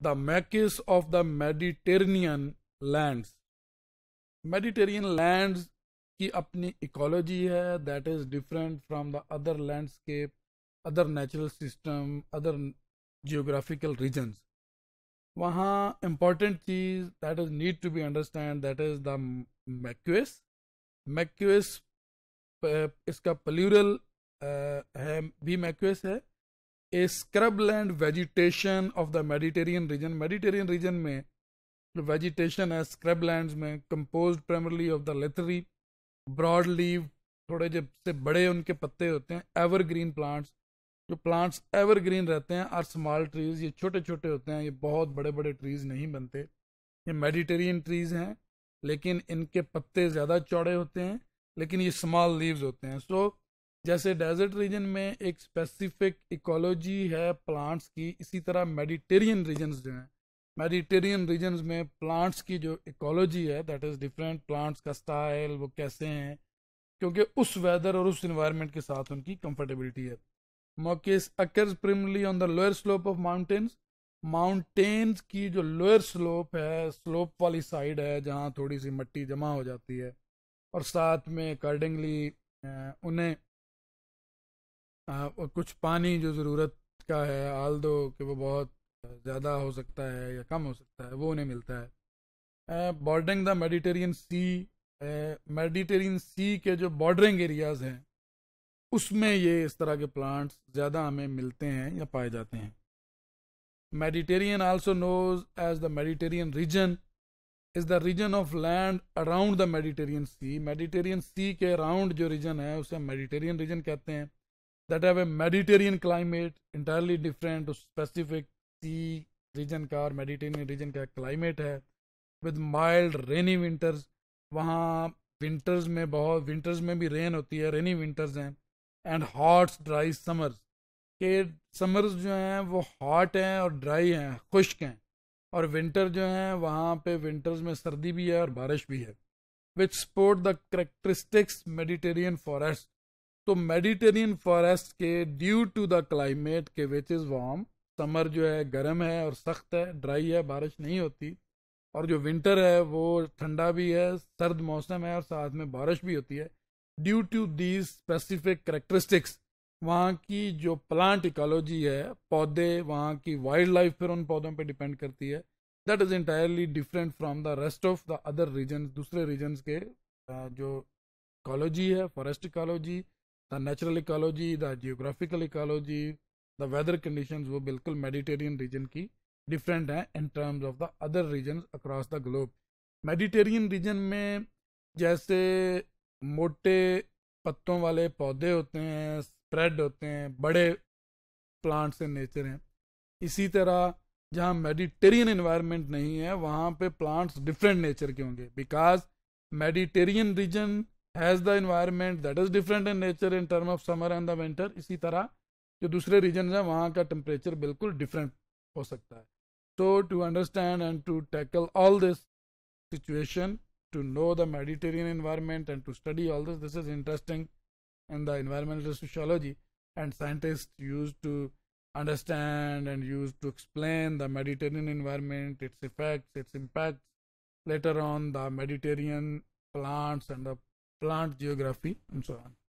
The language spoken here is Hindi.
the maquis of the Mediterranean lands. Mediterranean lands की अपनी इकोलॉजी है that is different from the other landscape other natural system other geographical regions वहाँ important cheese that is need to be understand that is the maquis maquis इसका प्लूरल है, भी मैक्यूस है a scrub land vegetation of the Mediterranean region Mediterranean region में वेजिटेशन है स्क्रब लैंड में compose primarily of the leathery broad leave थोड़े जब से बड़े उनके पत्ते होते हैं एवरग्रीन प्लांट्स जो प्लांट्स एवरग्रीन रहते हैं और स्मॉल ट्रीज ये छोटे छोटे होते हैं ये बहुत बड़े बड़े ट्रीज नहीं बनते. ये मेडिटेरियन ट्रीज हैं लेकिन इनके पत्ते ज़्यादा चौड़े होते हैं लेकिन ये स्मॉल लीव्स होते हैं. सो so, जैसे डेजर्ट रीजन में एक स्पेसिफिक इकोलॉजी है प्लांट्स की, इसी तरह मेडिटेरियन रीजन्स जो हैं। मेडिटेरियन रीजन्स में प्लांट्स की जो इकोलॉजी है दैट इज़ डिफरेंट प्लांट्स का स्टाइल वो कैसे हैं, क्योंकि उस वेदर और उस इन्वायरमेंट के साथ उनकी कंफर्टेबिलिटी है। Maquis occurs primarily on the lower slope of mountains mountains की जो लोअर स्लोप है स्लोप वाली साइड है, जहाँ थोड़ी सी मट्टी जमा हो जाती है। और साथ में अकॉर्डिंगली उन्हें आ, कुछ पानी जो ज़रूरत का है आल दो कि वो बहुत ज़्यादा हो सकता है या कम हो सकता है वो उन्हें मिलता है। Bordering the Mediterranean Sea Mediterranean Sea के जो बॉर्डरिंग एरियाज़ हैं उसमें ये इस तरह के प्लांट्स ज़्यादा हमें मिलते हैं या पाए जाते हैं। Mediterranean also knows as the Mediterranean region is the region of land around the Mediterranean Sea. Mediterranean Sea के अराउंड जो रीजन है उसे मेडिटेरियन रीजन कहते हैं। That have a Mediterranean climate entirely different specific sea region का और मेडिटेरियन रीजन का क्लाइमेट है विद माइल्ड रेनी विंटर्स वहाँ विंटर्स में बहुत विंटर्स में भी रेन होती है रेनी विंटर्स हैं एंड हॉट ड्राई समर्स के समर्स जो हैं, वो हॉट हैं और ड्राई हैं, खुश्क हैं. और विंटर जो हैं, वहाँ पे विंटर्स में सर्दी भी है और बारिश भी है. Which support the characteristics Mediterranean forest तो मेडिटेरियन फॉरेस्ट के ड्यू टू द क्लाइमेट के विच इज़ वार्म समर जो है गर्म है और सख्त है ड्राई है, बारिश नहीं होती, और जो विंटर है वो ठंडा भी है, सर्द मौसम है और साथ में बारिश भी होती है due to these specific characteristics वहाँ की जो प्लांट इकोलॉजी है, पौधे, वहाँ की वाइल्ड लाइफ फिर उन पौधों पर डिपेंड करती है that is entirely different from the rest of the other region दूसरे रीजन्स के जो इकोलॉजी है forest ecology the natural ecology the geographical ecology the weather conditions वो बिल्कुल मेडिटेरियन रीजन की डिफरेंट हैं in terms of the other region across the globe Mediterranean region में जैसे मोटे पत्तों वाले पौधे होते हैं स्प्रेड होते हैं, बड़े प्लांट्स इन नेचर हैं। इसी तरह जहाँ मेडिटेरियन इन्वायरमेंट नहीं है, वहाँ पे प्लांट्स डिफरेंट नेचर के होंगे। Because Mediterranean region Has the environment that is different in nature in term of summer and the winter इसी तरह जो दूसरे रीजन हैं वहाँ का टेम्परेचर बिल्कुल डिफरेंट हो सकता है तो to understand and to tackle all this situation to know the Mediterranean environment and to study all this. This is interesting in the environmental sociology, and scientists used to understand and used to explain the Mediterranean environment, its effects, its impacts. Later on, the Mediterranean plants and the plant geography, and so on.